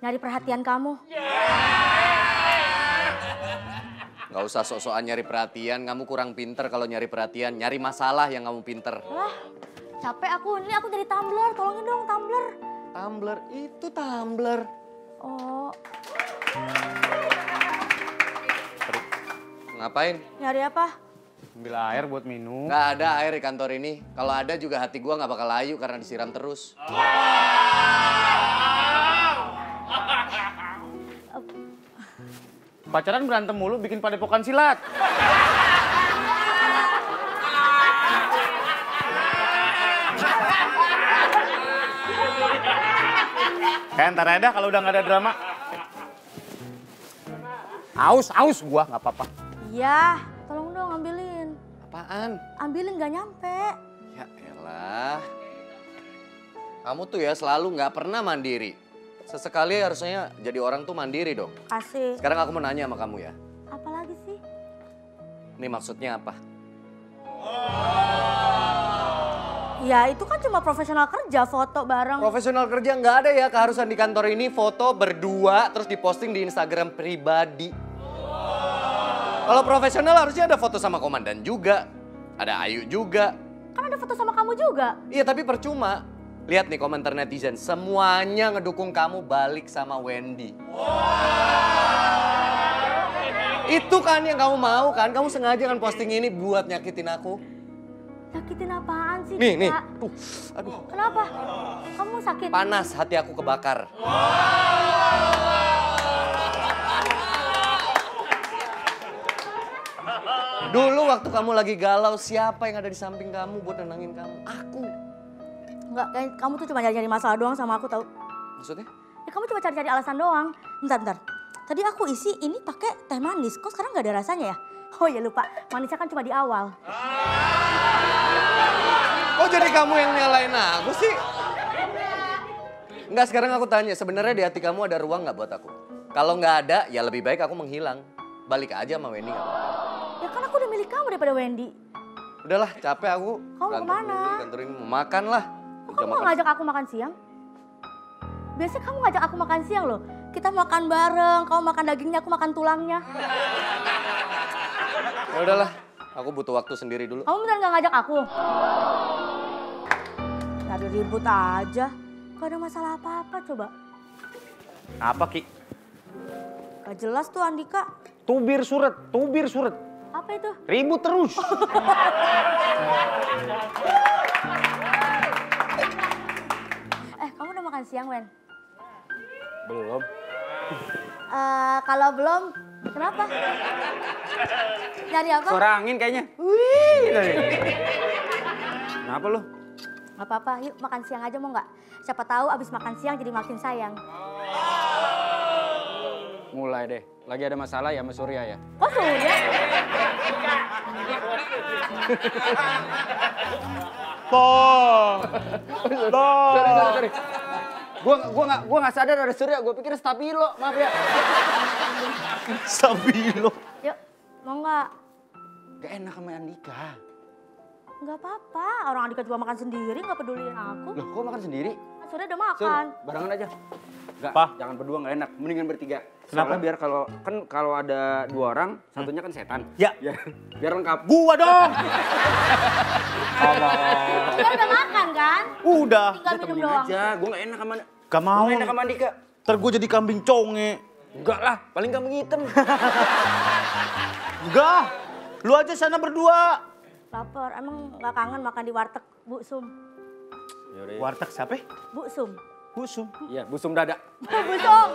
Nyari perhatian kamu. Gak usah sok-sokan nyari perhatian, kamu kurang pinter kalau nyari perhatian. Nyari masalah yang kamu pinter. Lah, capek aku. Ini aku jadi tumbler. Tolongin dong tumbler. Tumbler, itu tumbler. Oh, Ngapain? nyari apa? Ambil air buat minum. Gak ada air di kantor ini. Kalau ada juga hati gua gak bakal layu karena disiram terus. Pacaran berantem mulu bikin padepokan silat. Kayak ntar ada kalau udah nggak ada drama. Aus, aus gua nggak apa-apa. Iya, tolong dong ambilin. Apaan? Ambilin gak nyampe. Ya elah. Kamu tuh ya selalu nggak pernah mandiri. Sesekali harusnya jadi orang tuh mandiri dong. Kasih. Sekarang aku mau nanya sama kamu ya. Apalagi sih? Ini maksudnya apa? Ya itu kan cuma profesional kerja, foto bareng. Profesional kerja nggak ada ya keharusan di kantor ini foto berdua terus diposting di Instagram pribadi. Kalau profesional harusnya ada foto sama komandan juga. Ada Ayu juga. Kan ada foto sama kamu juga. Iya tapi percuma. Lihat nih komentar netizen, semuanya ngedukung kamu balik sama Wendy. Itu kan yang kamu mau kan? Kamu sengaja kan posting ini buat nyakitin aku. Sakitin apaan sih? Nih, nih. Dika? Tuh, aduh. Kenapa? Kamu sakit? Panas hati aku kebakar. Dulu waktu kamu lagi galau, siapa yang ada di samping kamu buat nenangin kamu? Aku. Enggak, kayak kamu tuh cuma nyari-nyari masalah doang sama aku tahu. Maksudnya? Ya kamu cuma cari-cari alasan doang. Bentar, bentar. Tadi aku isi ini pakai teh manis. Kok sekarang nggak ada rasanya ya? Oh ya lupa, manisnya kan cuma di awal. Kok jadi kamu yang nyalain aku sih? Enggak, sekarang aku tanya, sebenarnya di hati kamu ada ruang nggak buat aku? Kalau nggak ada, ya lebih baik aku menghilang. Balik aja sama Wendy nggak apa-apa. Ya kan aku udah milik kamu daripada Wendy. Udahlah, capek aku. Kamu mau ke mana? dulu di kantor ini mau makan lah. Kok kamu makan. ngajak aku makan siang? Biasanya kamu ngajak aku makan siang loh. Kita makan bareng, kamu makan dagingnya, aku makan tulangnya. Ya udahlah, aku butuh waktu sendiri dulu. Kamu beneran nggak ngajak aku? Cari ribut aja. Gak ada masalah apa-apa coba. Apa Ki? Gak jelas tuh Andika. Tubir suret, tubir suret. Apa itu? Ribut terus. makan siang, Wen? Belum. Eh, kalau belum, kenapa? Nyari apa? Suara angin kayaknya. Wih. gitu ya. Kenapa lu? Gak apa-apa, yuk makan siang aja mau nggak? Siapa tahu abis makan siang jadi makin sayang. Mulai deh. Lagi ada masalah ya sama Surya ya? Oh sudah? Toh. Toh. Sorry, sorry, sorry. Gua gua nggak gua nggak sadar ada Surya, gua pikir stabilo, maaf ya. Stabilo. Yuk, mau nggak? Gak enak sama Andika. Nggak apa-apa, orang Andika juga makan sendiri, nggak peduliin aku. Loh, kok makan sendiri? Sudah udah Sur, makan. barengan aja. Enggak, Pak. jangan berdua nggak enak. Mendingan bertiga. Kenapa? Soalnya biar kalau kan kalau ada dua orang, satunya kan setan. Ya. Ya, biar lengkap. Gua dong. Dia udah makan kan? Udah. Tinggal minum doang. aja, gue nggak enak sama Gak mau. Gua nggak enak sama Andika. Ntar gue jadi kambing conge. Enggak lah, paling kambing hitam. Enggak. Lu aja sana berdua. Lapar, emang nggak kangen makan di warteg Bu Sum? Yaudah, ya. Warteg siapa? Bu Sum. Busum. Iya, busum dada. Bu Sum.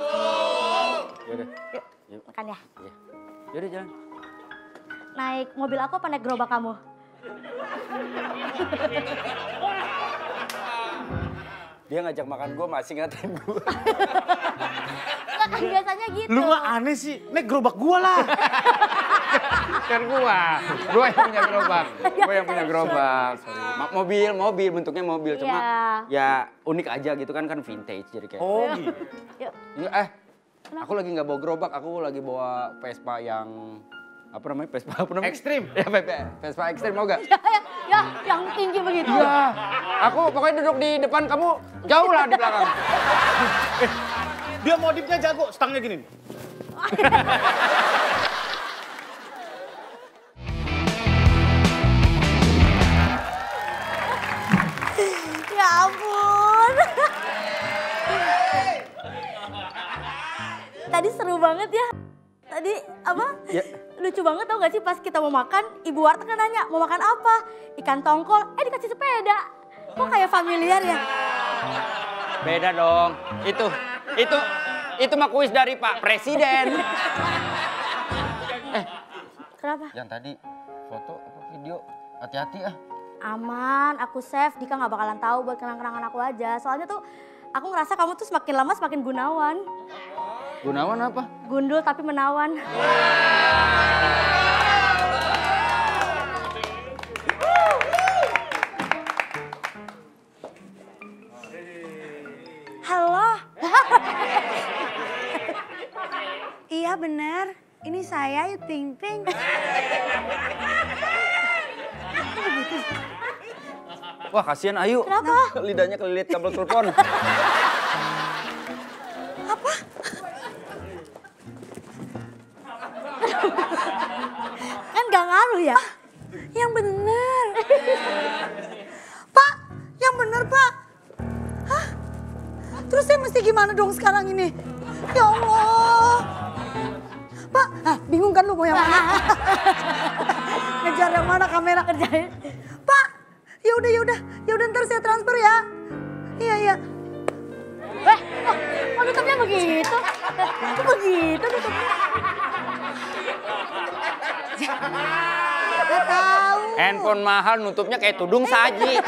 Yaudah, Yuk, makan ya. iya. Yaudah jalan. Naik mobil aku apa naik gerobak kamu? Dia ngajak makan gue masih ngatain gue. Enggak kan biasanya gitu. Lu mah aneh sih. Naik gerobak gua lah. kan gua, gua yang punya gerobak, gua yang punya gerobak. Sorry. Mobil, mobil bentuknya mobil, cuma Iya. ya unik aja gitu kan kan vintage jadi kayak. Oh gitu. Yuk, Iya, eh, aku lagi nggak bawa gerobak, aku lagi bawa Vespa yang apa namanya Vespa apa namanya? Ekstrim. Ya Vespa, Vespa ekstrim mau gak? ya, ya, ya, yang tinggi begitu. Iya, aku pokoknya duduk di depan kamu jauh lah di belakang. Dia modifnya jago, stangnya gini. Tadi seru banget ya. Tadi apa? Ya. Lucu banget tau gak sih pas kita mau makan, ibu warteg kan nanya mau makan apa? Ikan tongkol, eh dikasih sepeda. Kok kayak familiar ya? Beda dong. Itu, itu, itu mah kuis dari Pak Presiden. Kenapa? Yang tadi foto apa video? Hati-hati ah. Aman, aku save. Dika nggak bakalan tahu buat kenang-kenangan aku aja. Soalnya tuh aku ngerasa kamu tuh semakin lama semakin gunawan. Gunawan apa? Gundul tapi menawan. Halo. iya benar. Ini saya Ayu Ting Ting. Wah kasihan Ayu. Kenapa? Lidahnya kelilit kabel telepon. Ngaruh ya? Yang benar. Pak, yang benar Pak. Hah? Terus saya mesti gimana dong sekarang ini? Ya Allah. Pak, ah, bingung kan lu mau yang mana? Ngejar yang mana kamera kerjain? Pak, ya udah ya udah, ya udah ntar saya transfer ya. Iya iya. Eh, kok, kok nutupnya begitu? Kok begitu nutupnya? Gak tahu. Handphone mahal nutupnya kayak tudung saji.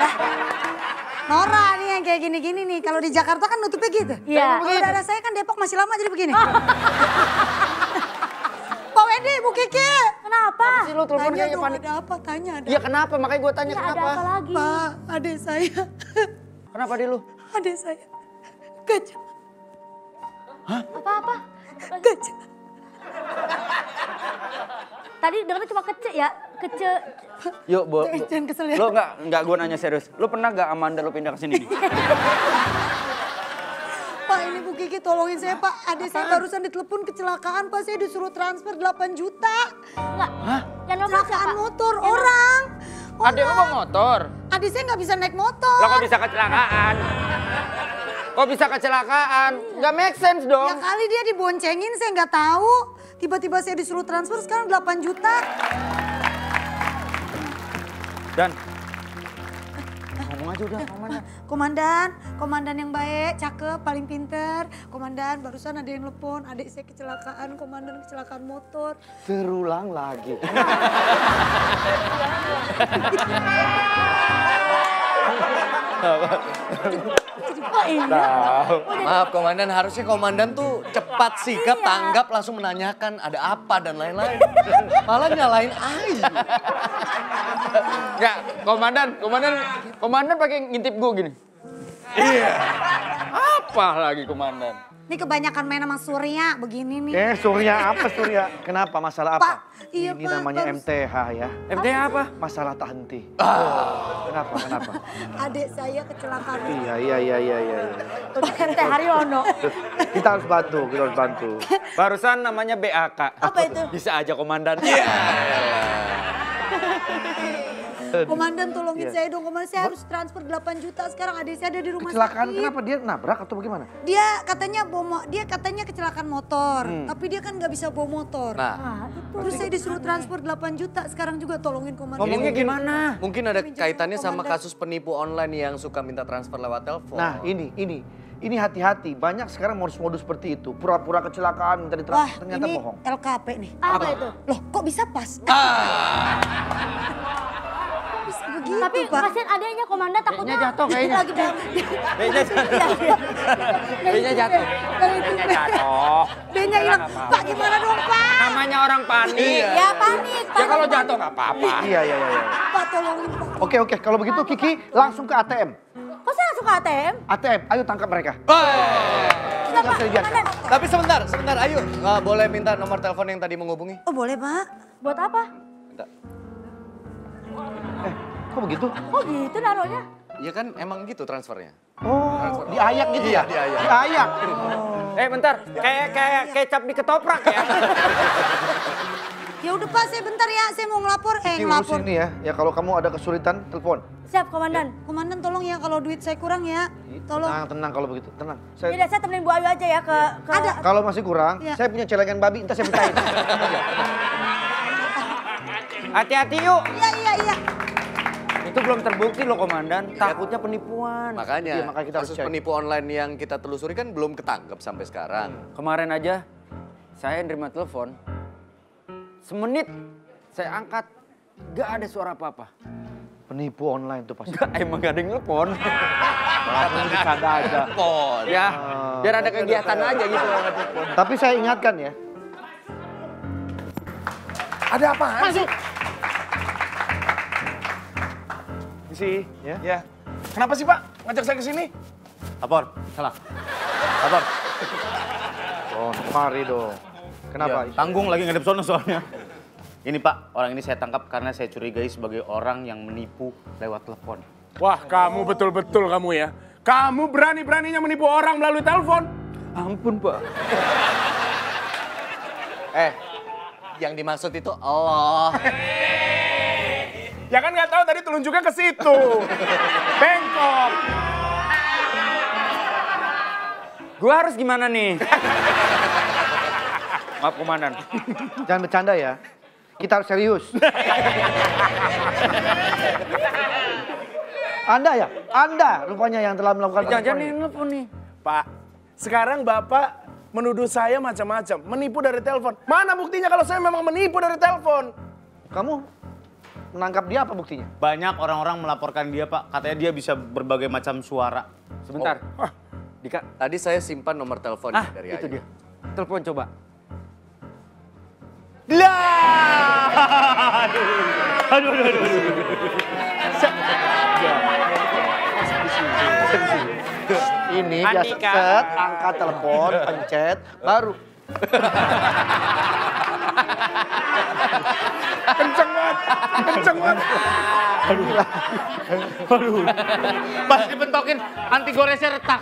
Nora nih yang kayak gini-gini nih. Kalau di Jakarta kan nutupnya gitu. Iya. Kalau daerah saya kan Depok masih lama jadi begini. Pak Wendy, Bu Kiki. Kenapa? Sih lu telepon Tanya kayaknya dong panik. ada apa? Tanya ada. Iya kenapa? Makanya gue tanya Ya, ada kenapa. apa lagi? Pak, adik saya. Kenapa di lu? adik saya. Gajah. Apa-apa? Gajah. Tadi dengarnya cuma kece ya? Kece. Yuk, bo, Eh, jangan kesel ya. Lo nggak nggak gue nanya serius. Lo pernah nggak Amanda lo pindah ke sini? nih? Pak ini Bu Kiki tolongin saya Pak. Adik saya barusan ditelepon kecelakaan Pak. Saya disuruh transfer 8 juta. Enggak. Yang nelfon Kecelakaan siapa? motor orang. Adek lo bawa motor. Adik saya nggak bisa naik motor. Lo kok bisa kecelakaan? Kok bisa kecelakaan? Nggak make sense Ya dong. kali dia diboncengin saya nggak tahu. Tiba-tiba saya disuruh transfer sekarang 8 juta. Dan ngomong aja udah komandan. Komandan, komandan yang baik, cakep, paling pinter. Komandan, barusan ada yang telepon, adik saya kecelakaan, komandan kecelakaan motor. Terulang lagi. Oh iya. Maaf komandan, harusnya komandan tuh cepat sikap, tanggap, langsung menanyakan ada apa dan lain-lain. Malah nyalain Ayu. Nggak, komandan, komandan, komandan pakai ngintip gue gini. Iya. Apa lagi komandan? Ini kebanyakan main sama Surya, begini nih. Eh, Surya apa Surya? Kenapa? Masalah apa? Pak, iya, Ini Pak, namanya bagus. MTH ya. MT apa? Masalah tak henti. Kenapa? Kenapa? Adik saya kecelakaan. Iya, iya, iya, iya, iya. iya. Teh Haryono. Kita harus bantu, kita harus bantu. Barusan namanya BAK. Apa itu? Bisa aja komandan. Komandan tolongin Iya. saya dong, komandan saya harus transfer 8 juta sekarang adik saya ada di rumah Kecelakaan sakit. kenapa? Dia nabrak atau bagaimana? Dia katanya bawa dia katanya kecelakaan motor, Hmm. tapi dia kan nggak bisa bawa motor. Nah, Nah, itu. Terus saya disuruh transfer 8 juta, sekarang juga tolongin komandan. Ngomongnya gimana? mungkin ada kaitannya sama komandan. kasus penipu online yang suka minta transfer lewat telepon. Nah, ini, ini. Ini hati-hati. Banyak sekarang modus-modus seperti itu. Pura-pura kecelakaan, minta Wah, ditransfer, ternyata ini bohong. LKP nih. Apa itu? Loh, kok bisa pas? Ah. Begitu, Tapi Pak. kasihan adanya komandan takutnya Kayaknya jatuh kayaknya. lagi dalam. B-nya jatuh. B-nya jatuh. B-nya jatuh. B-nya hilang. Pak, gimana dong, Pak? Namanya orang panik. Ya panik, Ya panik. kalau jatuh nggak apa-apa. Iya, iya, iya. iya. Pak, tolongin, Pak. Oke, oke. Kalau begitu Kiki langsung ke ATM. Kok saya langsung ke ATM? ATM, ayo tangkap mereka. Enggak, Tapi sebentar, sebentar, Ayu. Nggak boleh minta nomor telepon yang tadi menghubungi? Oh, boleh, Pak. buat apa? Minta. Eh, kok begitu? Kok gitu naruhnya? Ya kan emang gitu transfernya. Oh, diayak gitu Iya, ya? diayak. Diayak. Eh bentar, kayak kayak kecap di ketoprak ya. Ya udah Pak, saya bentar ya, saya mau ngelapor. Eh, ngelapor. ini ya. Ya kalau kamu ada kesulitan, telepon. Siap, Komandan. Komandan tolong ya kalau duit saya kurang ya. Tolong. Tenang, tenang kalau begitu. Tenang. Saya, Yaudah, saya temenin Bu Ayu aja ya ke... ke... Ada. kalau masih kurang, Iya. saya punya celengan babi, entar saya pecahin. Hati-hati yuk. Iya, iya, iya. Itu belum terbukti loh komandan, takutnya penipuan. Makanya, Iya, makanya kita kasus penipu online yang kita telusuri kan belum ketangkep sampai sekarang. Kemarin aja saya nerima telepon, semenit saya angkat, gak ada suara apa-apa. Penipu online tuh pasti. Gak, emang gak ada yang telepon. Kamu bercanda aja. ya, biar ada kegiatan aja gitu. Tapi saya ingatkan ya, Ada apa? Masuk. Sih, ya. Ya. Kenapa sih Pak ngajak saya ke sini? Lapor, salah. Lapor. Oh, mari dong. Kenapa? Ya, tanggung lagi ngadep sono soalnya. Ini Pak, orang ini saya tangkap karena saya curigai sebagai orang yang menipu lewat telepon. Wah, kamu betul-betul kamu ya. Kamu berani-beraninya menipu orang melalui telepon. Ampun pak. Eh, yang dimaksud itu Allah. Ya kan nggak tahu tadi telunjuknya ke situ. Bengkok. Gua harus gimana nih? Maaf komandan. Jangan bercanda ya. Kita harus serius. Anda ya? Anda rupanya yang telah melakukan Jangan-jangan ini. nelfon nih. Pak, sekarang Bapak menuduh saya macam-macam. Menipu dari telepon. Mana buktinya kalau saya memang menipu dari telepon? Kamu menangkap dia apa buktinya? Banyak orang-orang melaporkan dia Pak, katanya dia bisa berbagai macam suara. Sebentar. Dika. Tadi saya simpan nomor telepon Ah, dari itu Ayu. dia. Telepon coba. Ini biasa set, angkat telepon, pencet, baru. Kenceng banget, kenceng banget. Pas dibentokin, anti goresnya retak.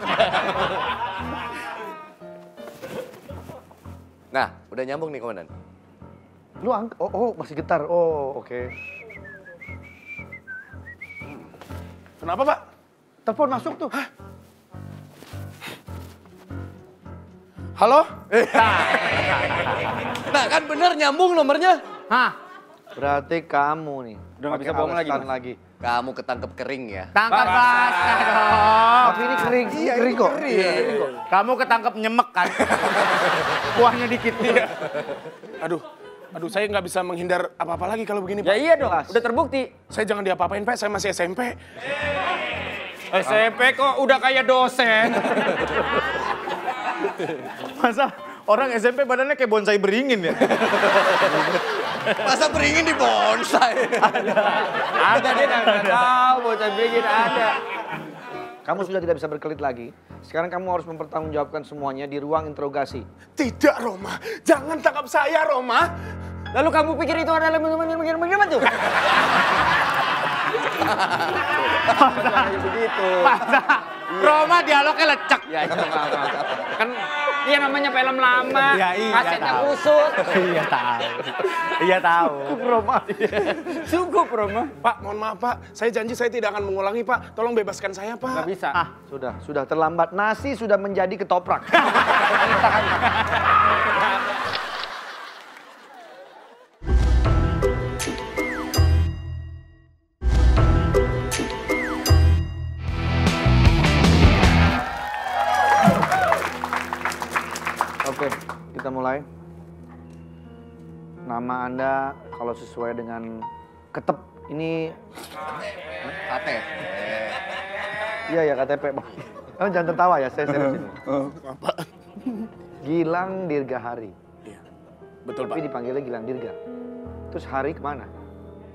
Nah, udah nyambung nih komandan. Lu angk oh, oh masih getar. Oh, oke. Kenapa Pak? Telepon masuk tuh. Halo? Nah, kan bener nyambung nomornya. Hah? Berarti kamu nih. Udah nggak pakai bisa bohong lagi, Mas. lagi. Kamu ketangkep kering ya. Tangkap basah dong. Tapi ini kering, kering kok. Kamu ketangkep nyemek kan? Kuahnya dikit. Aduh, aduh saya nggak bisa menghindar apa-apa lagi kalau begini Ya Pak. iya dong, udah terbukti. Saya jangan diapa-apain Pak, saya masih SMP. SMP kok udah kayak dosen. Masa orang SMP badannya kayak bonsai beringin ya? Masa beringin di bonsai? ada dia nggak tahu, bocah bikin ada. Kamu sudah tidak bisa berkelit lagi. Sekarang kamu harus mempertanggungjawabkan semuanya di ruang interogasi. Tidak Roma, jangan tangkap saya Roma. Lalu kamu pikir itu adalah begini-begini tuh? Begitu. Roma dialognya lecek. Ya, itu apa-apa. Kan dia namanya film lama, Ya, iya, kasetnya tahu. kusut. iya tahu. Iya tahu. Roma. Cukup, Roma. Pak, mohon maaf Pak, saya janji saya tidak akan mengulangi Pak. Tolong bebaskan saya Pak. Nggak bisa. Ah, Sudah, sudah terlambat. Nasi sudah menjadi ketoprak. Oke, kita mulai. Nama Anda kalau sesuai dengan ketep ini KTP. Iya ya KTP bang. Kamu jangan tertawa ya, saya serius ini. Apa? Gilang Dirgahari, Iya, betul Pak. tapi dipanggilnya Gilang Dirga. Terus hari ke mana?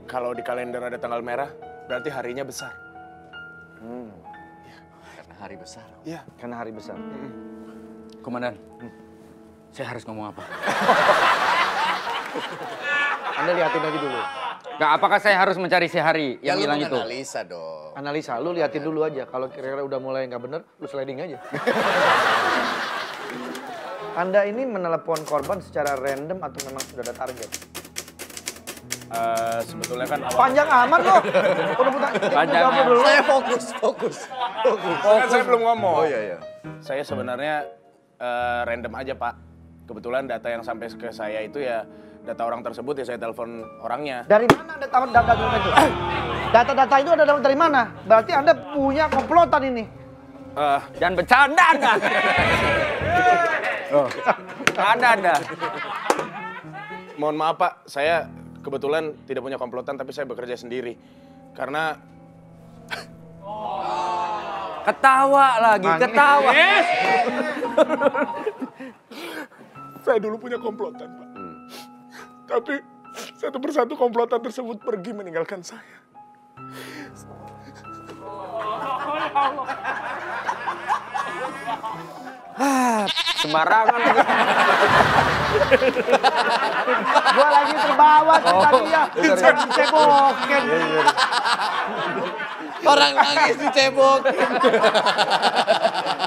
Kalau di kalender ada tanggal merah, berarti harinya besar. Hmm, Karena hari besar. Iya. karena hari besar. Komandan, saya harus ngomong apa? Anda lihatin aja dulu. Nggak, apakah saya harus mencari si Hari Ya yang hilang itu? menganalisa dong. Analisa, lu liatin dulu aja. Kalau kira-kira udah mulai nggak bener, lu sliding aja. Anda ini menelepon korban secara random atau memang sudah ada target? Eh, sebetulnya kan awal Panjang amat loh. Udah putar. Panjang amat. dulu. Saya fokus, fokus, fokus. kan saya belum ngomong. Oh iya iya. Saya sebenarnya eh, random aja Pak. Kebetulan data yang sampai ke saya itu ya data orang tersebut ya saya telepon orangnya. Dari mana Anda tahu data-data itu? Data-data itu Anda dapat dari mana? Berarti Anda punya komplotan ini. Eh, Dan bercanda Anda. Oh. Ada Anda. mohon maaf Pak, saya kebetulan tidak punya komplotan tapi saya bekerja sendiri. Karena Ketawa lagi, Manggil. ketawa. Saya dulu punya komplotan Pak. Tapi satu persatu komplotan tersebut pergi meninggalkan saya. Sembarangan. Gua lagi terbawa tadi dia. Dicebokin. Orang nangis dicebok.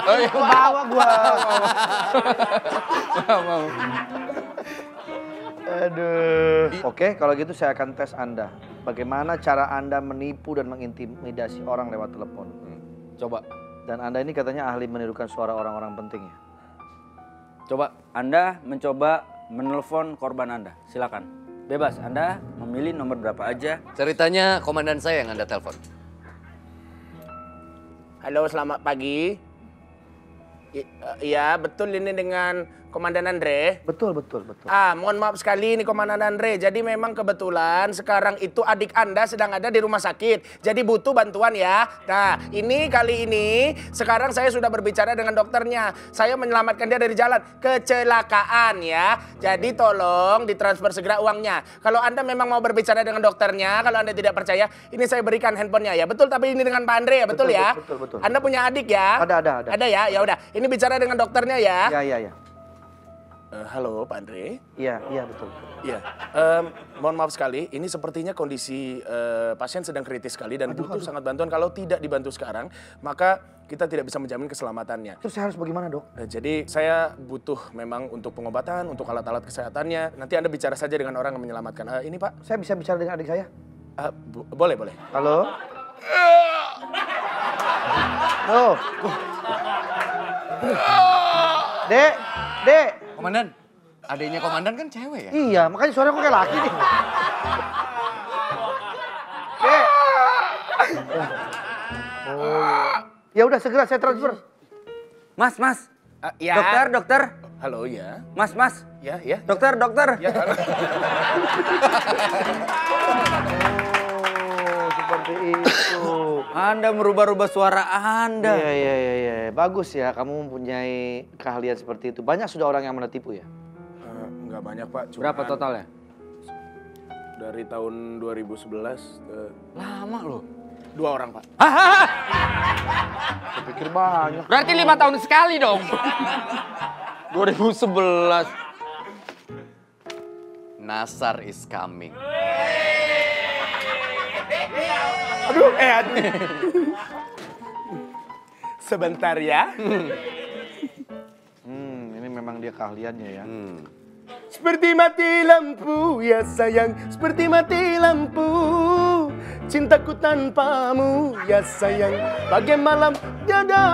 Terbawa gua. Aduh. Oke, kalau gitu saya akan tes Anda. Bagaimana cara Anda menipu dan mengintimidasi orang lewat telepon? Coba, Dan Anda ini katanya ahli menirukan suara orang-orang penting ya? coba Anda mencoba menelpon korban Anda. Silakan. Bebas, Anda memilih nomor berapa aja. Ceritanya komandan saya yang Anda telepon. Halo, selamat pagi. I- Iya, betul ini dengan Komandan Andre. Betul, betul, betul. Ah, mohon maaf sekali ini Komandan Andre. Jadi memang kebetulan sekarang itu adik Anda sedang ada di rumah sakit. Jadi butuh bantuan ya. Nah, ini kali ini sekarang saya sudah berbicara dengan dokternya. Saya menyelamatkan dia dari jalan kecelakaan ya. Jadi tolong ditransfer segera uangnya. Kalau Anda memang mau berbicara dengan dokternya, kalau Anda tidak percaya, ini saya berikan handphonenya ya. Betul tapi ini dengan Pak Andre ya, betul, Betul, ya? betul, betul. Anda punya adik ya? Ada, ada, ada. Ada ya? Ya udah. Ini bicara dengan dokternya ya. Iya, iya, iya. Eh, halo Pak Andre. Iya, iya betul. Iya, Em, mohon maaf sekali, ini sepertinya kondisi eh, pasien sedang kritis sekali dan butuh sangat bantuan. Kalau tidak dibantu sekarang, maka kita tidak bisa menjamin keselamatannya. Terus saya harus bagaimana dok? Eh, jadi saya butuh memang untuk pengobatan, untuk alat-alat kesehatannya. Nanti Anda bicara saja dengan orang yang menyelamatkan. Eh, ini Pak, Saya bisa bicara dengan adik saya? Bo- boleh boleh. Halo? Oh. Dek, dek. Komandan, adiknya komandan kan cewek ya? Iya, makanya suara kok kayak laki nih. Dek. Oh. Ya udah segera saya transfer. Mas, mas. Eh, ya. Dokter, dokter. Halo ya, Mas, mas. ya ya. Dokter, dokter. Ya, halo. Oh, seperti itu. Anda merubah-rubah suara Anda. Iya, iya, iya, iya. Bagus ya, kamu mempunyai keahlian seperti itu. Banyak sudah orang yang menetipu ya? Eh, nggak banyak Pak. cuman Berapa totalnya? Dari tahun 2011, eh, Lama loh. dua orang Pak. Saya pikir banyak. Berarti lima tahun sekali dong. 2011. Nasar is coming. Aduh, eh aduh. Sebentar ya. Hmm, ini memang dia keahliannya ya. Seperti mati lampu ya sayang, seperti mati lampu. Cintaku tanpamu ya sayang, bagai malam tiada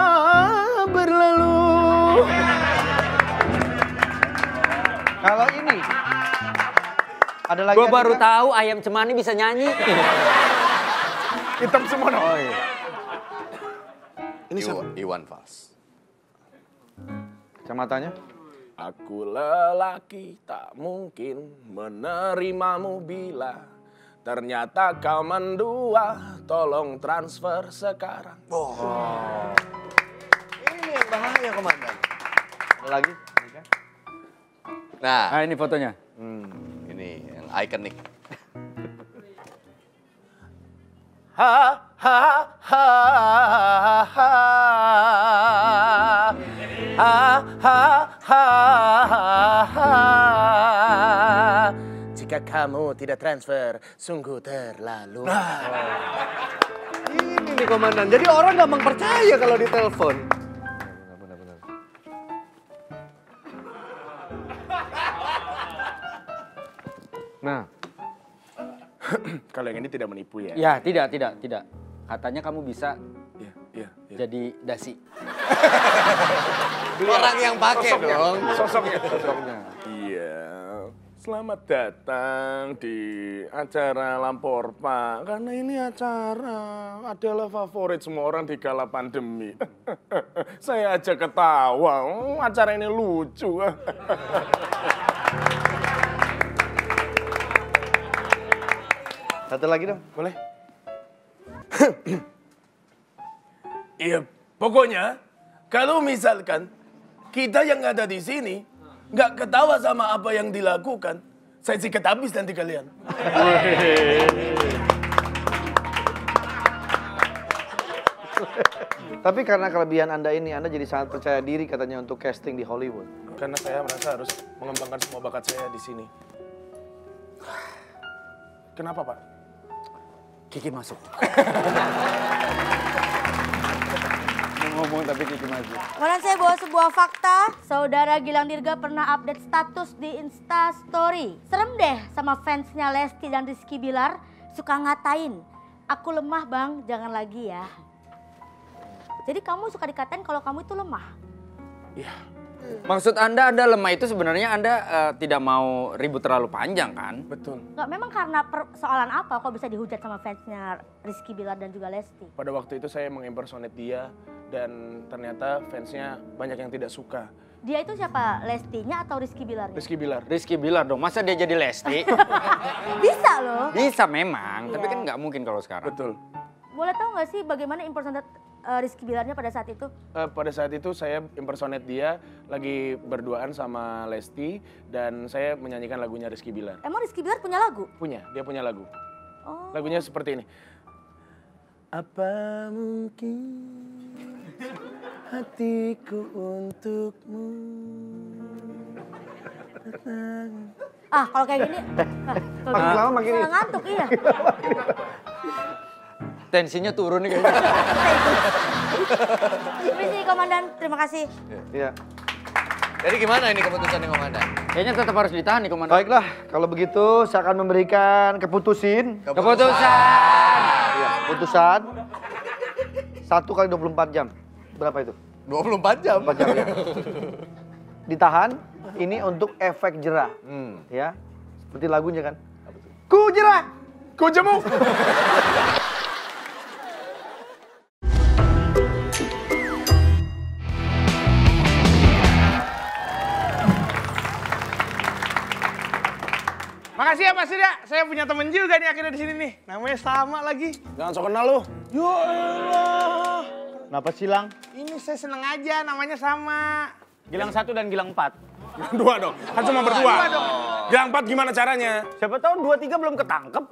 berlalu. Kalau ini ada lagi Gue baru tahu ayam cemani bisa nyanyi. Hitam semua dong. Oh iya. Ini siapa? Iwan, Fals. Kacamatanya? Aku lelaki tak mungkin menerimamu bila ternyata kau mendua. Tolong transfer sekarang. Ini yang bahaya komandan. Ada lagi? Nah, Nah ini fotonya. ini yang ikonik. Ha ha ha ha ha ha ha ha Jika kamu tidak transfer, sungguh terlalu. Ini nih komandan. Jadi orang gampang percaya kalau ditelepon. Yang ini tidak menipu ya? ya tidak, tidak, tidak. Katanya kamu bisa Iya, iya. iya. jadi dasi. Orang yang pakai dong. Sosoknya, sosoknya. Iya. Selamat datang di acara Lampor Pak. Karena ini acara adalah favorit semua orang di kala pandemi. Saya aja ketawa. Oh, acara ini lucu. Satu lagi dong. Boleh? Iya, pokoknya kalau misalkan kita yang ada di sini nggak ketawa sama apa yang dilakukan, saya sikat habis nanti kalian. Tapi karena kelebihan Anda ini, Anda jadi sangat percaya diri katanya untuk casting di Hollywood. Karena saya merasa harus mengembangkan semua bakat saya di sini. Kenapa, Pak? Kiki masuk. Ngomong tapi Kiki masuk. Kemudian saya bawa sebuah fakta, saudara Gilang Dirga pernah update status di Insta Story. Serem deh sama fansnya Lesti dan Rizky Bilar, suka ngatain, aku lemah bang, jangan lagi ya. Jadi kamu suka dikatain kalau kamu itu lemah. Iya. Maksud Anda, Anda lemah itu sebenarnya Anda eh, tidak mau ribut terlalu panjang kan? Betul. Nggak, memang karena persoalan apa kok bisa dihujat sama fansnya Rizky Bilar dan juga Lesti? Pada waktu itu saya mengimpersonate dia dan ternyata fansnya banyak yang tidak suka. Dia itu siapa? Lestinya atau Rizky Bilarnya? Rizky Bilar. Rizky Bilar dong, masa dia jadi Lesti? Bisa loh. Bisa memang, tapi Iya. kan nggak mungkin kalau sekarang. Betul. Boleh tahu nggak sih bagaimana impersonate uh, Rizky Bilarnya pada saat itu? Eh, pada saat itu saya impersonate dia lagi berduaan sama Lesti dan saya menyanyikan lagunya Rizky Bilar. Emang Rizky Bilar punya lagu? Punya, dia punya lagu. Oh. Lagunya seperti ini. Apa mungkin hatiku untukmu? Ah, kalau kayak gini, ah, kalau Makin lama makin ngantuk iya. Tensinya turun nih kayaknya. Permisi Komandan, terima kasih. Iya. Jadi gimana ini keputusannya komandan? Kayaknya tetap harus ditahan nih komandan. Baiklah, kalau begitu saya akan memberikan keputusin. Keputusan. Iya, keputusan. Satu kali 24 jam. Berapa itu? 24 jam. 4 jam ya. Ditahan, ini untuk efek jerah. Hmm. Ya, seperti lagunya kan. Ku jerah! Ku jemu. Makasih ya Pak Surya, saya punya temen juga nih akhirnya di sini nih. Namanya sama lagi. Jangan sok kenal lu. Ya Allah. Kenapa silang? Ini saya seneng aja, namanya sama. Gilang satu dan Gilang empat. Dua dong, kan cuma berdua. Yang empat gimana caranya? Siapa tahu dua tiga belum ketangkep.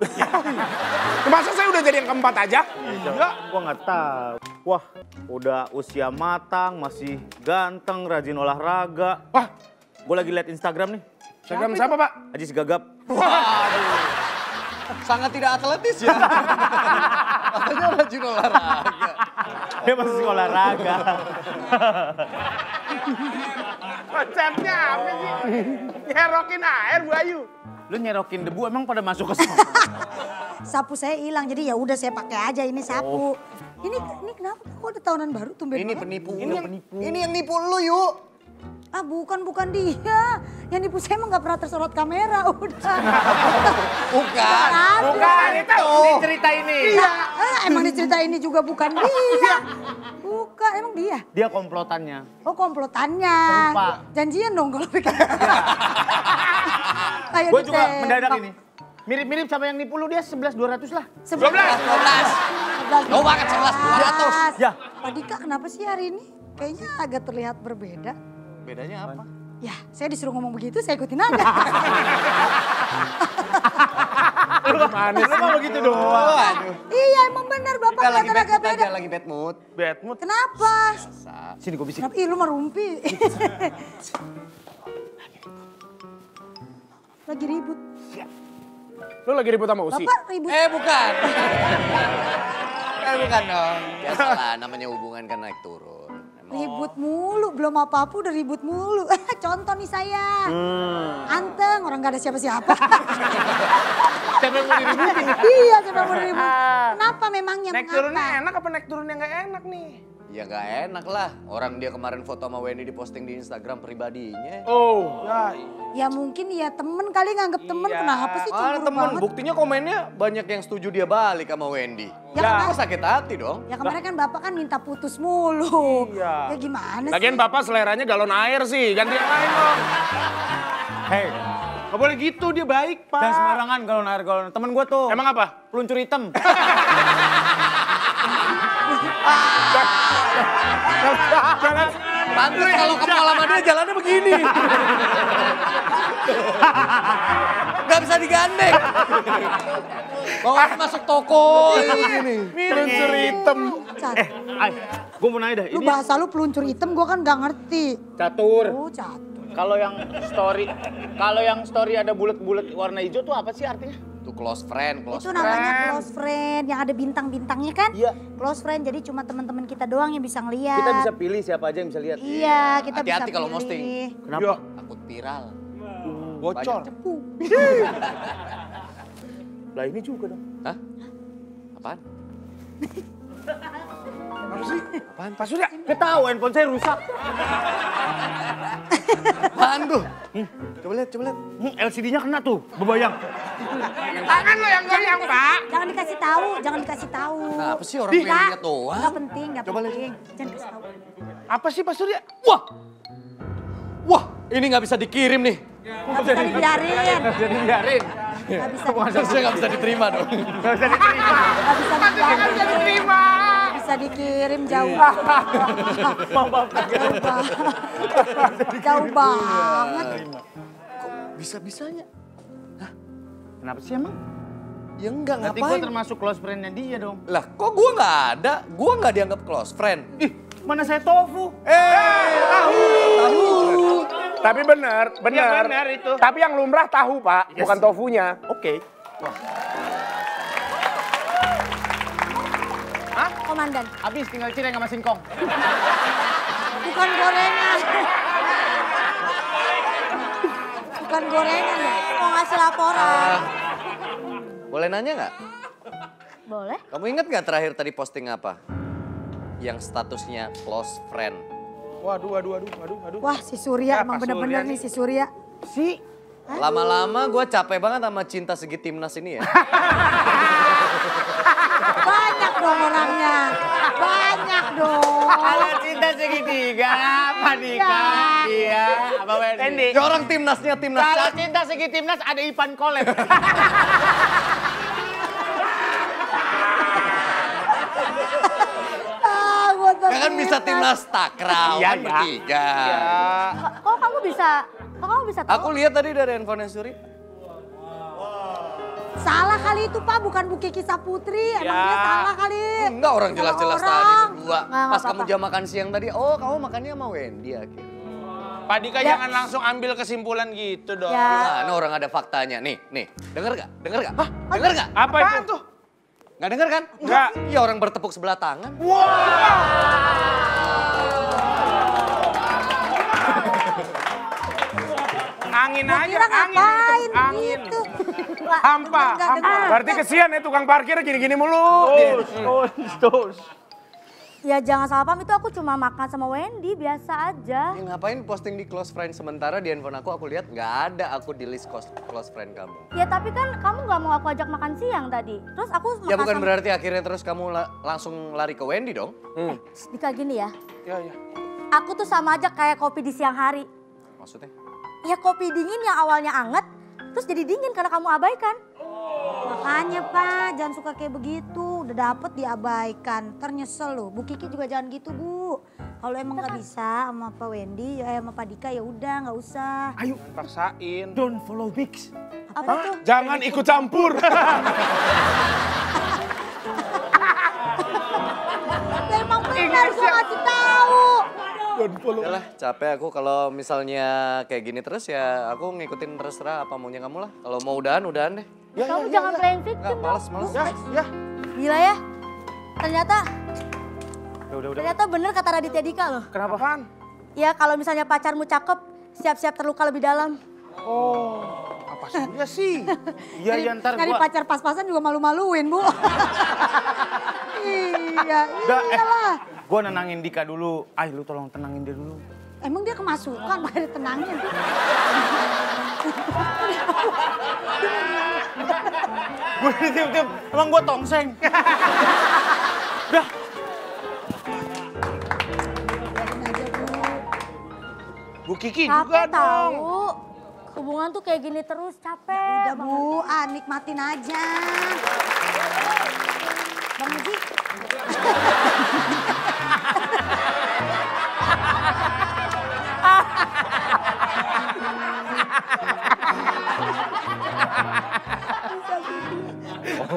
Masa saya udah jadi yang keempat aja? Enggak, gua nggak tahu. Wah, udah usia matang, masih ganteng, rajin olahraga. Wah, Gue lagi liat Instagram nih. Instagram siapa pak? Ajis Gagap. Sangat tidak atletis ya. Katanya rajin olahraga. Dia masih olahraga. Konsepnya apa sih? Nyerokin air Bu Ayu. Lu nyerokin debu emang pada masuk ke sana? Sapu saya hilang jadi ya udah saya pakai aja ini sapu. Ini ini kenapa? Kok ada tahunan baru tumben Ini banget? penipu. Ini yang penipu. Ini yang nipu lu yuk. Ah bukan bukan dia. Yang nipu saya emang gak pernah tersorot kamera udah. Bukan. Bukan itu di cerita ini. Iya. Eh, emang di cerita ini juga bukan dia. Bukan, emang dia. Dia komplotannya. Oh komplotannya. Serupa. Janjian dong kalau bikin. Ayo Gue juga mendadak ini. Mirip-mirip sama yang nipu lu dia 11 200 lah. Sebelas. 12. Lo banget 11 200. Ya. Pak Dika kenapa sih hari ini? Kayaknya agak terlihat berbeda. Bedanya apa? Ya, saya disuruh ngomong begitu, saya ikutin aja. Manis. Lu mah begitu doang. iya, emang benar Bapak Kita lagi bad agak mood beda. aja, lagi bad mood. Bad mood. Kenapa? Sini gue bisik. Kenapa? Ih, lu mah rumpi. lagi ribut. Lu lagi ribut sama Usi? Bapak ribut. Eh bukan. eh bukan dong. Biasalah namanya hubungan kan naik turun. Ribut mulu, belum apa-apa udah ribut mulu. Contoh nih saya. Hmm. Anteng, orang gak ada siapa-siapa. Siapa yang mau diributin? iya, siapa mau ribut. Kenapa memangnya? Naik mengapa? turunnya enak apa naik turunnya nggak enak nih? Ya nggak enak lah. Orang dia kemarin foto sama Wendy diposting di Instagram pribadinya. Oh, ya. Ya mungkin ya temen kali nganggep temen. Iya. Kenapa sih Mana cemburu temen, banget? buktinya komennya banyak yang setuju dia balik sama Wendy. Ya, Ya, kan? aku sakit hati dong. Ya kemarin kan bapak kan minta putus mulu. Iya. Ya gimana Lagian sih? bapak seleranya galon air sih, ganti yang lain dong. Hei, Gak boleh gitu, dia baik, Pak. jangan sembarangan galon air galon. Temen gue tuh. Emang apa? peluncur hitam. Pantes kalau ke mall sama dia jalannya begini. Gak bisa digandeng. Bawa masuk toko begini. Peluncur hitam. Eh, ay, gue mau nanya dah. Lu Ini bahasa lu peluncur hitam gua kan gak ngerti. catur. Oh cat. Kalau yang story, kalau yang story ada bulat-bulat warna hijau tuh apa sih artinya? Itu close friend, close Itu friend. namanya close friend yang ada bintang-bintangnya kan? Iya. Close friend jadi cuma teman-teman kita doang yang bisa ngeliat. Kita bisa pilih siapa aja yang bisa lihat. Iya, kita bisa Hati-hati kalau posting. Kenapa? Takut viral. Bocor. Banyak Lah ini juga dong. Hah? Apaan? Apaan? Pak Surya? Ketahu handphone saya rusak. Apaan tuh? Coba lihat, coba lihat. Hmm, LCD-nya kena tuh, bebayang. Tangan lo yang goyang, Pak. Jangan dikasih tahu, jangan dikasih tahu. Nah, apa sih orang Ih, pengen Kak, lihat doang? Nggak penting, nggak Coba lihat. penting. Jangan kasih tahu. Apa sih Pak Surya? Wah! Wah, ini nggak bisa dikirim nih. Nggak bisa dibiarin. Jadi biarin. Nggak bisa Harusnya nggak bisa diterima dong. Nggak bisa dibiarin. Jangan jadi terima. Bisa dikirim jauh. jauh banget. Jauh banget. Bisa-bisanya. Kenapa sih emang? Ya enggak, Berarti gue ngapain? termasuk close friend-nya dia dong. Lah, kok gua nggak ada? Gua nggak dianggap close friend. Ih, mana saya tofu? Eh, tahu. Tahu. Tapi benar, benar. Iya, benar itu. Tapi yang lumrah tahu, Pak, Yes. bukan tofunya. Oke. Komandan, Habis tinggal cireng sama singkong. bukan gorengan. Bukan gorengan ya. Mau ngasih laporan. Boleh nanya nggak? Boleh? Kamu ingat nggak terakhir tadi posting apa? Yang statusnya close friend. Waduh, waduh, waduh, waduh, waduh. Wah si Surya Ya, emang bener-bener nih. si Surya. Si Lama-lama gue capek banget sama cinta segi timnas ini ya. Banyak dong orangnya. Banyak dong. Kalau cinta segitiga, apa Dika? Iya, apa Wendy? ya orang timnasnya timnas Kalau Cak. cinta segi timnas ada. Ah, buat Ya kan bisa timnas takraw Iya, kan iya. bertiga. Kok, kok kamu bisa, kok kamu bisa tahu? Aku lihat tadi dari handphone Suri. Salah kali itu Pak, bukan Bu Kiki Saputri. Emang dia salah kali. Enggak orang jelas-jelas tadi berdua. Nggak, Pas kamu jam makan siang tadi, oh kamu makannya sama Wendy akhirnya. Pak Dika jangan langsung ambil kesimpulan gitu dong. Ya. Gimana orang ada faktanya? Nih, nih. Denger gak? Denger gak? Hah? Denger gak? apa itu? tuh? Gak denger kan? Nggak. Iya orang bertepuk sebelah tangan. Angin Gua aja, kira angin. ngapain Angin. gitu. Hampa, hampa. Berarti kesian ya tukang parkir gini-gini mulu. Ya jangan salah paham itu aku cuma makan sama Wendy biasa aja. Ya, ngapain posting di close friend sementara di handphone aku aku lihat nggak ada aku di list close, close friend kamu. Ya tapi kan kamu nggak mau aku ajak makan siang tadi. Terus aku makan Ya bukan sama... berarti akhirnya terus kamu la- langsung lari ke Wendy dong. Dika gini ya, Ya, ya. aku tuh sama aja kayak kopi di siang hari. Maksudnya? Ya kopi dingin yang awalnya anget, terus jadi dingin karena kamu abaikan. Makanya Pak, jangan suka kayak begitu. Udah dapet diabaikan, ternyesel loh. Bu Kiki juga jangan gitu Bu. Kalau emang nggak bisa sama Pak Wendy, ya sama Pak Dika ya udah nggak usah. Ayo, paksain. Don't follow Bix. Apa tuh? Jangan ikut campur. Emang benar gua kasih tahu. Udahlah, capek aku kalau misalnya kayak gini terus ya aku ngikutin terserah apa maunya kamu lah. Kalau mau udahan, udahan deh. Kamu jangan playing victim Enggak, males, dong. males. Ya, ya. Gila ya. Ternyata Udah, udah, udah. ternyata bener kata Raditya Dika loh. Kenapa? Apaan? Ya kalau misalnya pacarmu cakep, siap-siap terluka lebih dalam. Apa sih? Ya sih. Iya, iya ntar Nyari gua... pacar pas-pasan juga malu-maluin, Bu. iya, eh. iyalah. Gue nenangin Dika dulu. Ay, lu tolong tenangin dia dulu. Emang dia kemasukan, makanya ditenangin. Gue ditiup-tiup, emang gue tongseng. Aja, Bu. Kiki juga Capek dong. tahu. Hubungan tuh kayak gini terus capek. Udah, Bu. Ah, nikmatin aja. Bang Muji,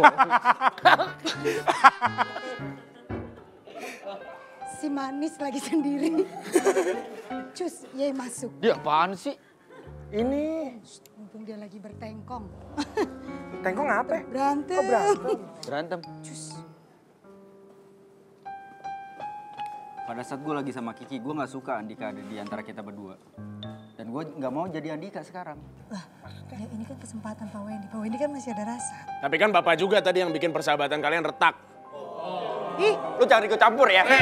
si manis lagi sendiri. Cus, ye masuk. Dia apaan sih? Ini Mumpung dia lagi bertengkong. tengkong apa? Berantem. Oh, berantem. Berantem. Pada saat gue lagi sama Kiki, gue nggak suka Andika ada di antara kita berdua. Dan gue nggak mau jadi Andika sekarang. Lah, ya ini kan kesempatan Pak Wendy. Pak Wendy kan masih ada rasa. Tapi kan bapak juga tadi yang bikin persahabatan kalian retak. Ih, lu jangan ikut campur ya. Lewat,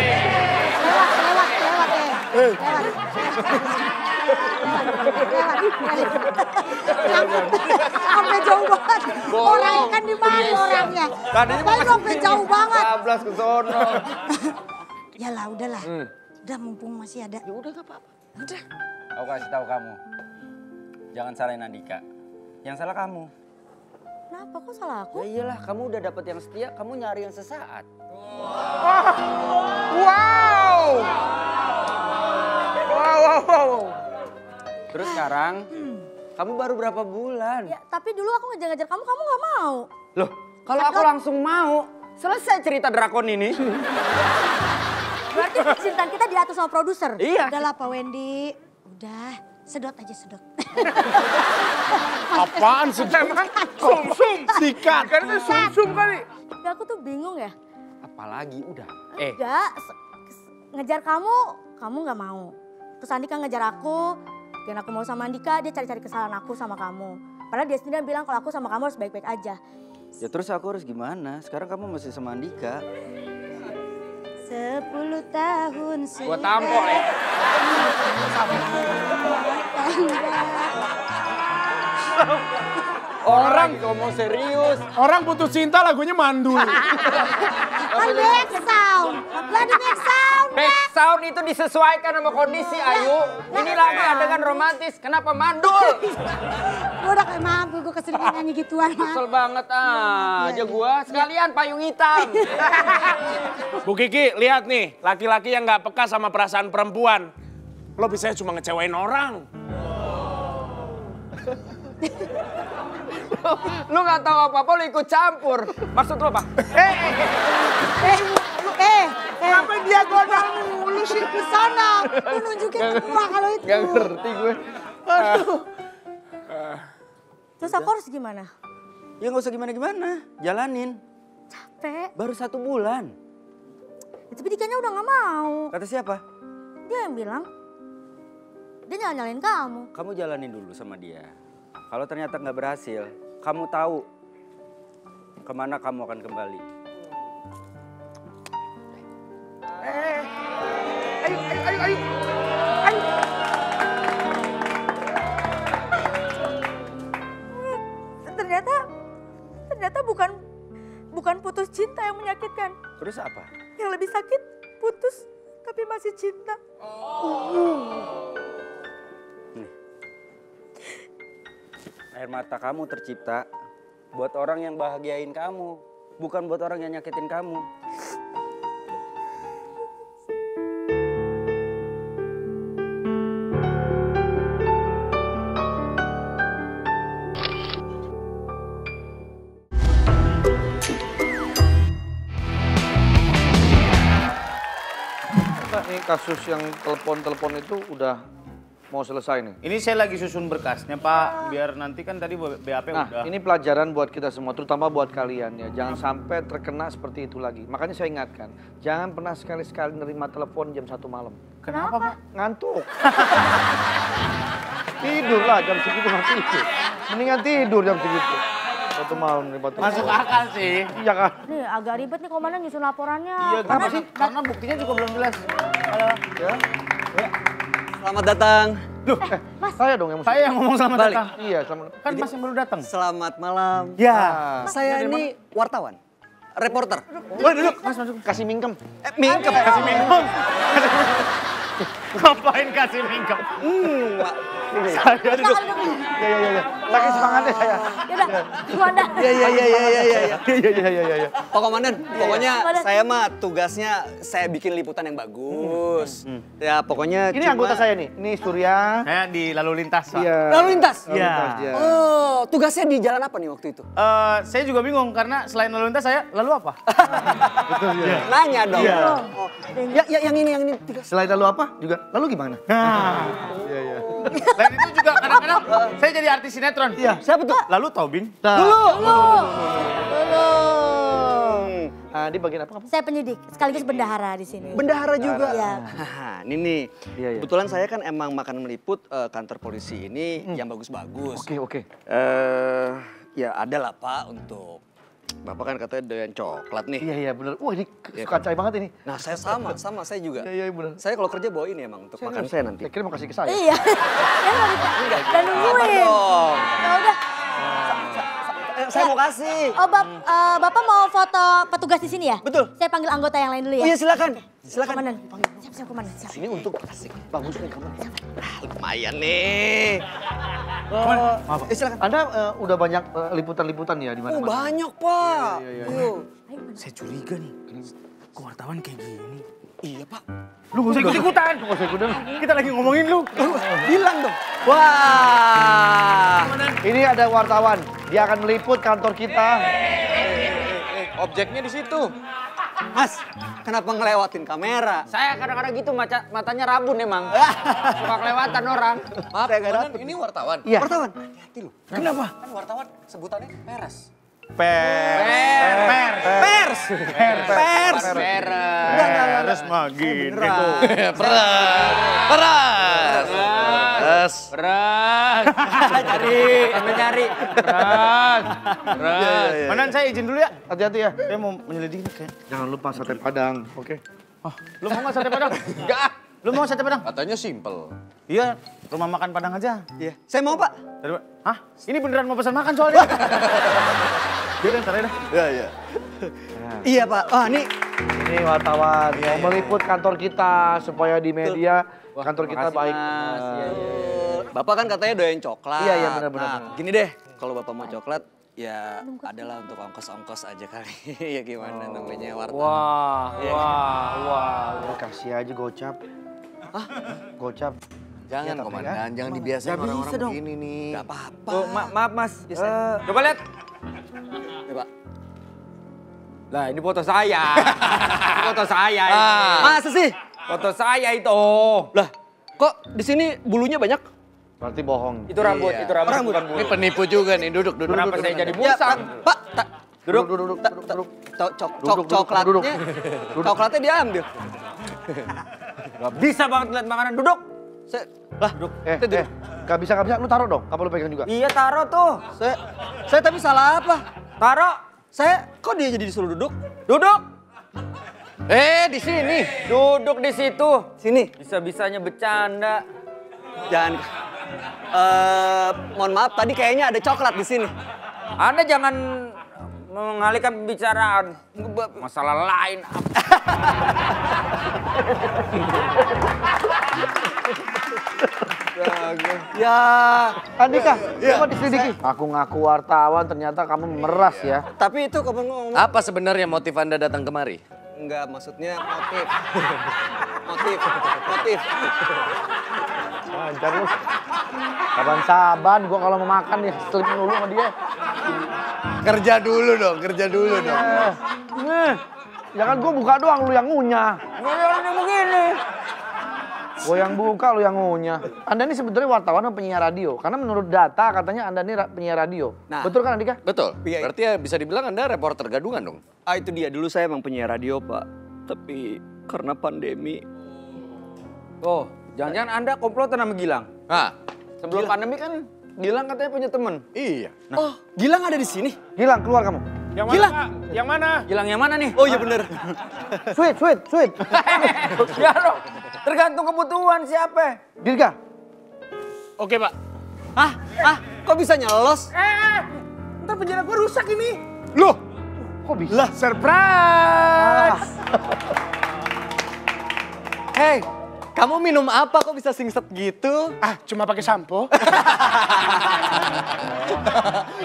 lewat, lewat ya. Lewat. Lewat, lewat. Sampai jauh banget. Orangnya kan di mana orangnya? Tadinya mau sampai jauh banget. Bablas ke sono. Ya lah, udahlah. Udah mumpung masih ada. Ya udah gak apa-apa. Udah. Aku kasih tahu kamu. Jangan salahin Andika. Yang salah kamu. Kenapa kok salah aku? Ya iyalah, kamu udah dapet yang setia, kamu nyari yang sesaat. Wow! Wow, wow, wow. Terus sekarang, kamu baru berapa bulan? Ya, tapi dulu aku ngejar-ngejar kamu, kamu nggak mau. Loh, kalau aku langsung mau, selesai cerita drakon ini. Berarti percintaan kita diatur sama produser. iya. Udahlah Pak Wendy. Udah, sedot aja sedot. Apaan sih? Emang sum-sum. Sikat. Kan itu sum-sum kali. Tapi aku tuh bingung ya. Apalagi udah. Eh, Enggak, ngejar kamu, kamu nggak mau. Terus Andika ngejar aku, dan aku mau sama Andika, dia cari-cari kesalahan aku sama kamu. Padahal dia sendiri bilang kalau aku sama kamu harus baik-baik aja. ya terus aku harus gimana? Sekarang kamu masih sama Andika. Sepuluh tahun sudah. Gua tampol ya. Orang ngomong serius. Orang putus cinta lagunya mandul. Kan back sound. Lah di back sound. Back sound itu disesuaikan sama kondisi, Ayu. Ini lagu adegan romantis, kenapa mandul? Gue udah kayak mampu gue keseringan nyanyi gituan mah. Kesel banget aja gua. Sekalian payung hitam. Bu Kiki, lihat nih. Laki-laki yang nggak peka sama perasaan perempuan. Lo bisa cuma ngecewain orang. Lu nggak tahu apa-apa, lu ikut campur. Maksud lu apa? Eh, eh, eh. Apa dia godang mulu sih ke sana? Lu nunjukin semua kalau itu. Gak ngerti gue. Terus aku harus gimana? Ya nggak usah gimana-gimana. Jalanin. Capek. Baru satu bulan. Ya, tapi Dikanya udah nggak mau. Kata siapa? Dia yang bilang, dia nyala-nyalain kamu. Kamu jalanin dulu sama dia. Kalau ternyata nggak berhasil, kamu tahu ke mana kamu akan kembali. Ayo, ayo, ayo, ayo. Bukan bukan putus cinta yang menyakitkan. Terus apa? Yang lebih sakit, putus tapi masih cinta. Air mata kamu tercipta buat orang yang bahagiain kamu, bukan buat orang yang nyakitin kamu. Kasus yang telepon-telepon itu udah mau selesai nih. Ini saya lagi susun berkasnya Pak, biar nanti kan tadi BAP Nah, udah. ini pelajaran buat kita semua, terutama buat kalian ya. Jangan sampai terkena seperti itu lagi. Makanya saya ingatkan, jangan pernah sekali-sekali nerima telepon jam satu malam. Kenapa Pak? Ngantuk. tidur lah jam segitu nggak tidur. Mendingan tidur jam segitu. Satu malam telepon. Masuk akal sih. Iya kan? Nih agak ribet nih komandan nyusun laporannya. Iya, kenapa sih? Karena buktinya juga belum jelas. Selamat datang. Loh, eh, saya dong yang mesti. Saya yang ngomong selamat Balik. datang. Iya, sama. Kan Mas yang baru datang. Selamat malam. Ya. Saya ini wartawan. Reporter. Boleh duduk, Mas masuk. Kasih mingkem. Eh, mingkem. Kasih minum. Ngapain kasih mingkem? Hmm, Saya duduk. Duduk. Iya, iya, iya. Saking semangatnya saya. Yaudah, komandan. Iya, iya, iya, iya, iya, iya. Iya, iya, iya, iya, iya. Pak Komandan, pokoknya Komandan. saya mah tugasnya saya bikin liputan yang bagus. Ya pokoknya Ini cuma- anggota saya nih. Ini Surya. Saya di lalu lintas, Pak. Iya. Lalu lintas. Iya. dia. Oh, tugasnya di jalan apa nih waktu itu? Eh, saya juga bingung karena selain lalu lintas saya lalu apa? Nanya dong. Iya. Oh. Ya, ya, yang ini, yang ini. Tiga. Selain lalu apa? Juga lalu gimana? Iya, iya. Selain itu juga kadang-kadang saya jadi artis sinetron. Iya. Siapa tuh? Lalu Tobing. Dulu. Ah, di bagian apa? Saya penyidik, sekaligus bendahara di sini. Bendahara juga. Iya. Ini nih. Iya, iya. Kebetulan saya kan emang makan meliput eh, kantor polisi ini yang bagus-bagus. Oke, oke. Eh, ya ada lah Pak untuk Bapak kan katanya doyan coklat nih. Iya, iya, bener. Wah, ini Iya, suka cai banget ini. Nah, saya sama, sama saya juga. Iya, iya, bener. Saya kalau kerja bawa ini emang untuk makan saya nanti. Saya kira mau kasih ke saya. Iya. Ya. Dan nungguin. dong. Ya udah. Saya mau kasih. Oh, bap, eh, Bapak mau foto petugas di sini ya? Betul. Saya panggil anggota yang lain dulu Oh ya. iya silakan. Silakan. Komandan. Siap, siap, komandan. Siap. Ini untuk asik. Bagus nih kamu. Ah, lumayan nih. Maaf. Eh, silakan. Anda eh, udah banyak eh, liputan-liputan ya di Oh, mana-mana? banyak, Pak. Iya, Ayo. Saya curiga nih. Kok wartawan kayak gini? Iya, Pak. Lu gak usah ikut-ikutan. Nggak usah ikutan. Kita lagi ngomongin lu. Bilang dong. Wah. Ini ada wartawan. Dia akan meliput kantor kita. Objeknya di situ. Mas, kenapa ngelewatin kamera? Saya kadang-kadang gitu maca, matanya rabun emang. Suka kelewatan orang. Maaf, Komandan, ini wartawan. Iya. Wartawan, hati-hati lu. Kenapa? Kan wartawan sebutannya peres. Per. Per. Pers. Pers. Peres mah gini tuh. Peras. Peras. Peras. Beras. Cari. Sambil nyari. Beras. Beras. Manan saya izin dulu ya. Hati-hati ya. Saya mau menyelidiki nih kayak. Jangan lupa sate padang, oke? Oh, lu mau nggak sate padang? Enggak. Lu mau sate padang? Katanya simple. Iya, rumah makan padang aja. Iya. Saya mau, Pak. Hah? Ini beneran mau pesan makan soalnya. Dia ntar aja dah. Iya, iya. Iya, Pak. Ah, ini Ini wartawan mau meliput kantor kita supaya di media kantor kita makasih, baik. Mas. Iya, iya. Bapak kan katanya doyan coklat. Iya, iya, benar, benar, Nah, gini deh, kalau Bapak mau coklat, ya adalah untuk ongkos-ongkos aja kali. ya gimana namanya wartawan. Wah, wah, wah. Lu kasih aja gocap. Hah? Gocap. Jangan, Iya, tapi Komandan. Jangan dibiasain orang-orang begini nih. Gak apa-apa. Oh, ma- maaf mas. Yes. Eh, coba lihat. Ya, Pak. Lah ini foto saya. Ini foto saya. ini. Ah. Masa sih? Foto saya itu. Lah, kok di sini bulunya banyak? Berarti bohong. Itu rambut, Iya. itu rambut, Rambut. bukan Ini bulu. penipu juga nih. Duduk, duduk. Kenapa duduk, saya duduk. jadi Ya, musang? Pak, tak. Duduk, duduk, duduk, duduk, duduk. cok- cok- Duduk, duduk, coklatnya, duduk. Duduk. coklatnya diambil. Gak bisa banget lihat makanan duduk. Saya, lah, Eh, saya duduk. eh, gak bisa, gak bisa. Lu taruh dong. Apa lu pegang juga? Iya taruh tuh. Saya, saya tapi salah apa? Taruh. Saya, kok dia jadi disuruh duduk? Duduk. Eh, di sini. Duduk di situ. Sini. Bisa-bisanya bercanda. Jangan. Eh, mohon maaf, tadi kayaknya ada coklat di sini. Anda jangan mengalihkan pembicaraan. Masalah lain. Ya, Andika, coba diselidiki. Aku ngaku wartawan, ternyata kamu meras ya. tapi itu kamu ngomong Apa sebenarnya motif Anda datang kemari? enggak maksudnya motif. motif, motif. Lancar lu. Saban-saban, gua kalau mau makan nih selip dulu sama dia. Kerja dulu dong, kerja dulu dong. Eh, Jangan gue buka doang, lu yang ngunyah. Goyangnya begini. Gue yang buka, lu yang ngunyah. Anda ini sebetulnya wartawan atau penyiar radio? Karena menurut data katanya Anda ini ra- penyiar radio. Nah. Betul kan Andika? Betul. Iya. Berarti ya bisa dibilang Anda reporter gadungan dong. Ah itu dia, dulu saya emang penyiar radio pak. Tapi karena pandemi, Oh, jangan-jangan Anda komplotan sama Gilang. Nah, Sebelum pandemi kan Gilang katanya punya temen. iya. oh Gilang ada di sini. Gilang, keluar kamu. Yang mana, Gilang. Pak? Yang mana? Gilang yang mana nih? Oh iya bener. Sweet, sweet, sweet. ya dong. Tergantung kebutuhan siapa. Dirga, Oke, Pak. Hah? Ah, kok bisa nyelos? Eh, ntar penjara gue rusak ini. Loh, kok bisa? Surprise! hey, kamu minum apa kok bisa singset gitu? Ah, cuma pakai sampo.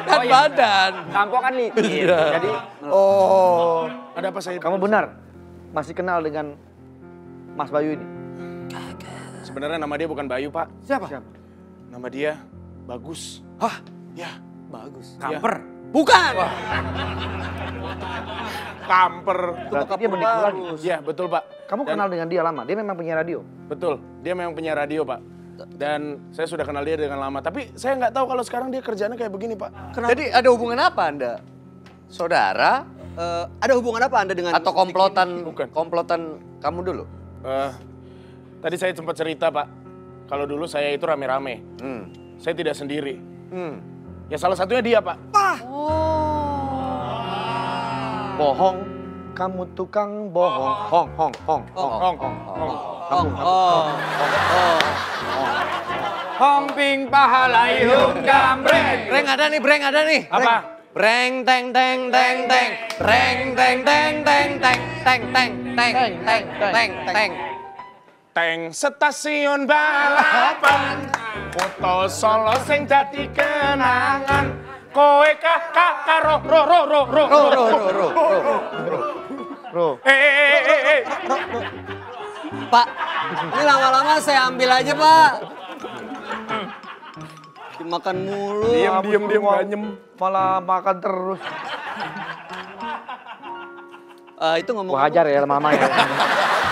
Kan badan. Sampo kan licin. Iya. Jadi Oh, ada apa saya? Kamu benar, masih kenal dengan Mas Bayu ini? Sebenarnya nama dia bukan Bayu, Pak. siapa? Nama dia Bagus. Hah? Ya, Bagus. Iya. Kamper. Bukan. kamper. Berarti dia menipu lagi. Ya, betul, Pak. Kamu Dan- kenal dengan dia lama, dia memang penyiar radio. Betul, dia memang penyiar radio, Pak. Dan saya sudah kenal dia dengan lama. Tapi saya nggak tahu kalau sekarang dia kerjanya kayak begini, Pak. Jadi ada hubungan apa Anda? Saudara Eh, ada hubungan apa anda dengan atau komplotan Bukan. komplotan kamu dulu? Eh, tadi saya sempat cerita, Pak. Kalau dulu saya itu rame-rame. Hmm. Saya tidak sendiri. Hmm. Ya salah satunya dia, Pak. Bohong, kamu tukang bohong. Hong, hong, hong, hong. Hong, hong, hong. Oh, oh. Homping pahalai hum gambreng. Breng ada nih, breng ada nih. Apa? Breng teng teng teng teng. Breng teng teng teng teng teng teng teng teng teng teng. Teng stasiun balapan. Foto solo sing dadi kenangan. Kowe kakak karo ro ro ro ro Ro ro ro ro ro. Bro, Eh eh eh eh. Pak, ini lama-lama saya ambil aja pak. Dimakan mulu. Diam diam diam Malah- ganyem. Malah makan terus. Eh, itu ngomong Gua hajar ya mama ya.